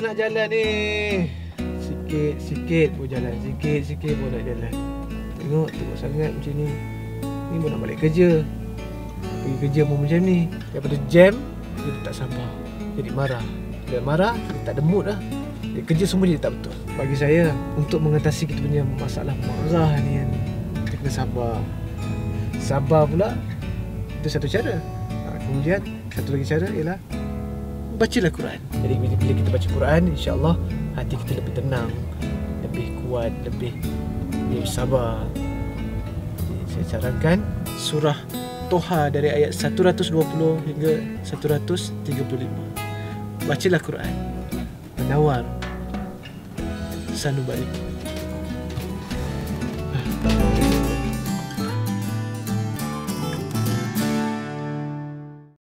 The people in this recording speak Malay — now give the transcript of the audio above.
nak jalan ni. Sikit sikit pun jalan, sikit sikit pun nak jalan. Tengok teruk sangat macam ni. Ni pun nak balik kerja. Pergi kerja pun macam ni. Daripada jam dia tak sabar. Jadi marah. Dia marah, dia tak mood lah. Dia kerja semua dia tak betul. Bagi saya untuk mengatasi kita punya masalah marah ni kan, kita kena sabar. Sabar pula itu satu cara. Kemudian satu lagi cara ialah bacalah Quran. Jadi bila, kita baca Quran, insya-Allah hati kita lebih tenang, lebih kuat, lebih lebih sabar. Saya sarankan surah Toha dari ayat 120 hingga 135. Bacalah Quran. Menawar. Sanubari. Ah.